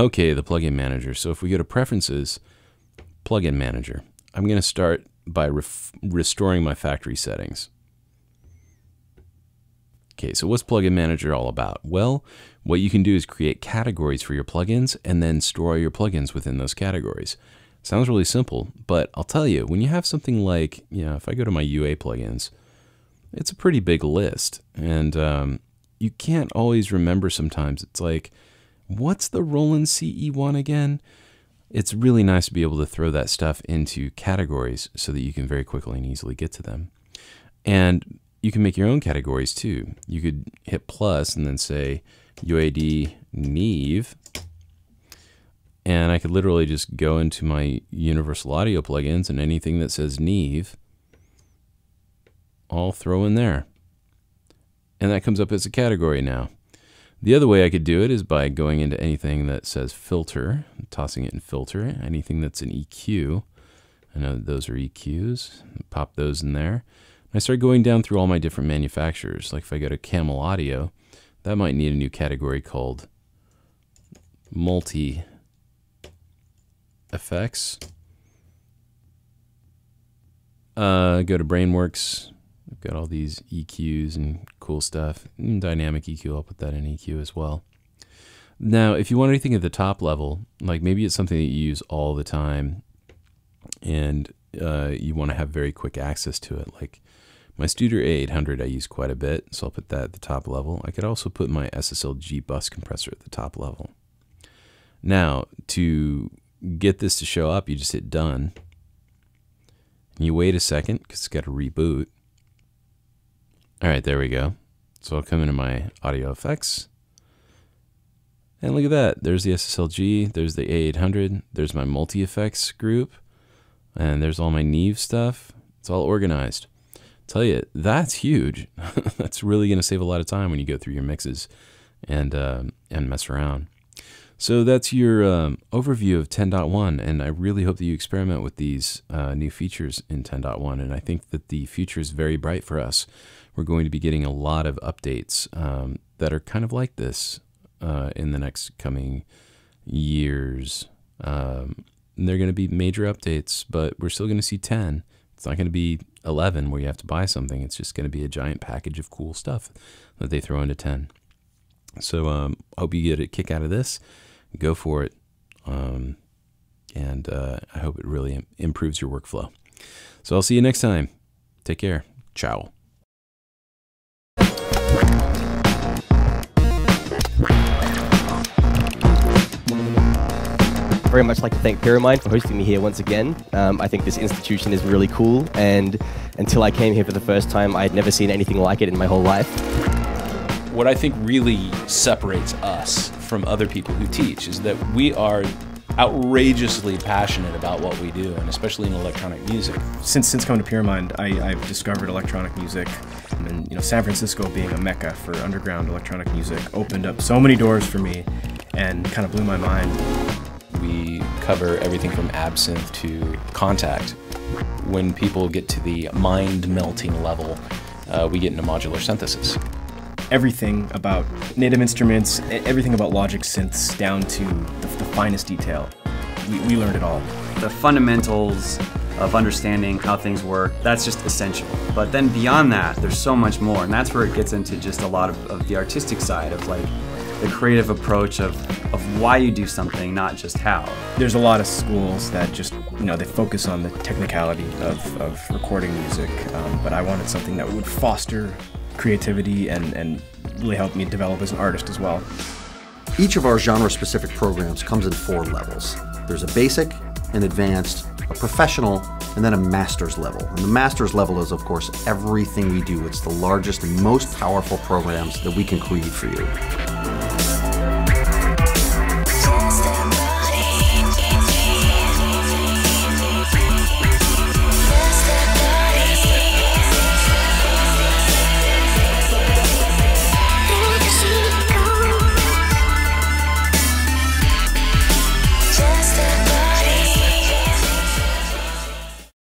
Okay, the plugin manager. So if we go to preferences, plugin manager, I'm going to start by restoring my factory settings. Okay, so what's Plugin Manager all about? Well, what you can do is create categories for your plugins and then store your plugins within those categories. Sounds really simple, but I'll tell you, when you have something like, you know, if I go to my UA plugins, it's a pretty big list. And um, you can't always remember sometimes. It's like, what's the Roland CE1 again? It's really nice to be able to throw that stuff into categories so that you can very quickly and easily get to them. And you can make your own categories too. You could hit plus and then say UAD Neve. And I could literally just go into my Universal Audio plugins and anything that says Neve, I'll throw in there. And that comes up as a category now. The other way I could do it is by going into anything that says filter, tossing it in filter, anything that's an EQ. I know those are EQs. Pop those in there. I start going down through all my different manufacturers. Like if I go to Camel Audio, that might need a new category called multi effects. Uh, go to Brainworx. Got all these EQs and cool stuff. And dynamic EQ, I'll put that in EQ as well. Now, if you want anything at the top level, like maybe it's something that you use all the time and uh, you want to have very quick access to it, like my Studer A800 I use quite a bit, so I'll put that at the top level. I could also put my SSLG bus compressor at the top level. Now, to get this to show up, you just hit done. And you wait a second because it's got to reboot. All right, there we go. So I'll come into my audio effects. And look at that. There's the SSLG, there's the A800, there's my multi effects group, and there's all my Neve stuff. It's all organized. Tell you, that's huge. that's really going to save a lot of time when you go through your mixes and uh, and mess around. So that's your um, overview of 10.1, and I really hope that you experiment with these uh, new features in 10.1. And I think that the future is very bright for us. We're going to be getting a lot of updates um, that are kind of like this uh, in the next coming years. Um, they're going to be major updates, but we're still going to see 10. It's not going to be 11 where you have to buy something. It's just going to be a giant package of cool stuff that they throw into 10. So um, hope you get a kick out of this. Go for it. Um, and uh, I hope it really improves your workflow. So I'll see you next time. Take care. Ciao. very much like to thank Pyramind for hosting me here once again. Um, I think this institution is really cool, and until I came here for the first time, I had never seen anything like it in my whole life. What I think really separates us from other people who teach is that we are outrageously passionate about what we do, and especially in electronic music. Since since coming to Pyramind, I, have discovered electronic music, and you know San Francisco being a mecca for underground electronic music opened up so many doors for me, and kind of blew my mind. We cover everything from Absynth to Kontakt. When people get to the mind melting level, uh, we get into modular synthesis. Everything about native instruments, everything about Logic synths down to the, the finest detail. We, we learned it all. The fundamentals of understanding how things work, that's just essential. But then beyond that, there's so much more, and that's where it gets into just a lot of, of the artistic side of like the creative approach of, of why you do something, not just how. There's a lot of schools that just, you know, they focus on the technicality of, of recording music, um, but I wanted something that would foster creativity and, and really helped me develop as an artist as well. Each of our genre-specific programs comes in four levels. There's a basic, an advanced, a professional, and then a master's level. And the master's level is, of course, everything we do. It's the largest and most powerful programs that we can create for you.